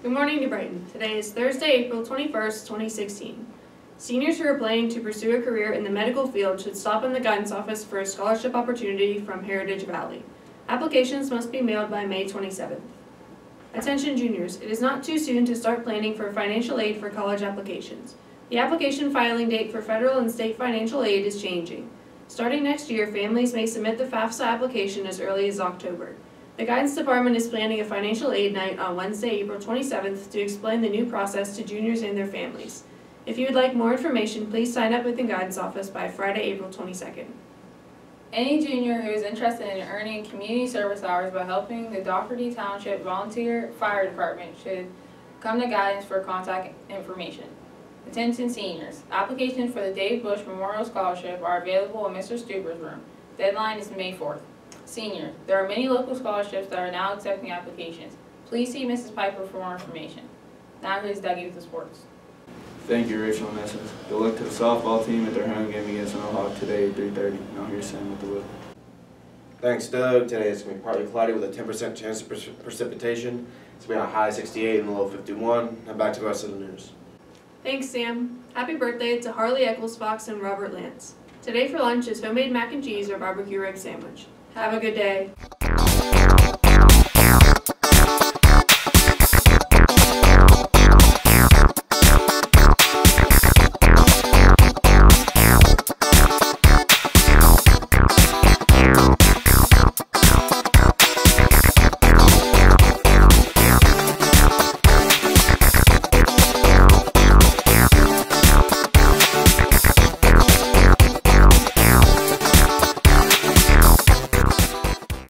Good morning, New Brighton. Today is Thursday, April 21st, 2016. Seniors who are planning to pursue a career in the medical field should stop in the guidance office for a scholarship opportunity from Heritage Valley. Applications must be mailed by May 27th. Attention juniors, it is not too soon to start planning for financial aid for college applications. The application filing date for federal and state financial aid is changing. Starting next year, families may submit the FAFSA application as early as October. The Guidance Department is planning a financial aid night on Wednesday, April 27th to explain the new process to juniors and their families. If you would like more information, please sign up with the Guidance Office by Friday, April 22nd. Any junior who is interested in earning community service hours by helping the Daugherty Township Volunteer Fire Department should come to guidance for contact information. Attention seniors, applications for the Dave Bush Memorial Scholarship are available in Mr. Stuber's room. Deadline is May 4th. Senior, there are many local scholarships that are now accepting applications. Please see Mrs. Piper for more information. Now here's Dougie with the sports. Thank you, Rachel and Nessa. Good luck to the softball team at their home game against Mohawk today at 3.30. Now here's Sam with the weather. Thanks, Doug. Today it's going to be partly cloudy with a 10% chance of precip- precipitation. It's going to be a high 68 and a low 51. Now back to the rest of the news. Thanks, Sam. Happy birthday to Harley Eccles Fox and Robert Lance. Today for lunch is homemade mac and cheese or barbecue rib sandwich. Have a good day.